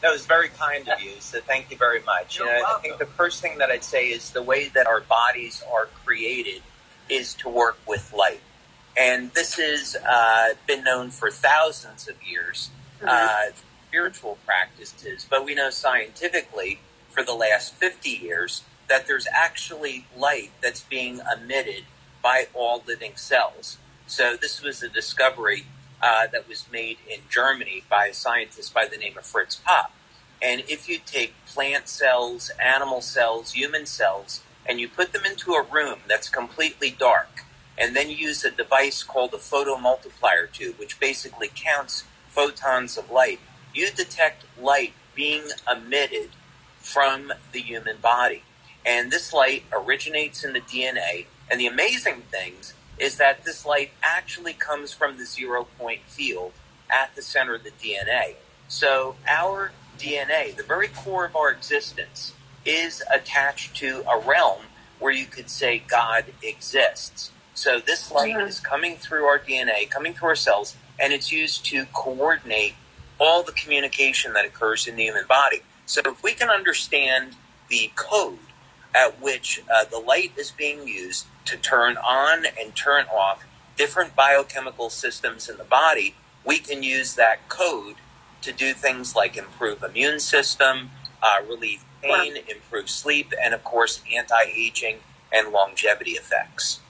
That was very kind of you. So thank you very much. You're You know, I think the first thing that I'd say is the way that our bodies are created is to work with light. And this has uh, been known for thousands of years, uh, spiritual practices, but we know scientifically for the last 50 years that there's actually light that's being emitted by all living cells. So this was a discovery uh, that was made in Germany by a scientist by the name of Fritz Popp. And if you take plant cells, animal cells, human cells, and you put them into a room that's completely dark, and then use a device called a photomultiplier tube, which basically counts photons of light, you detect light being emitted from the human body. And this light originates in the DNA. And the amazing thing is that this light actually comes from the zero point field at the center of the DNA. So our DNA, the very core of our existence, is attached to a realm where you could say God exists. So this light Mhm. is coming through our DNA, coming through our cells, and it's used to coordinate all the communication that occurs in the human body. So if we can understand the code at which uh, the light is being used to turn on and turn off different biochemical systems in the body, we can use that code to do things like improve immune system, uh, relieve pain, improve sleep, and of course anti-aging and longevity effects.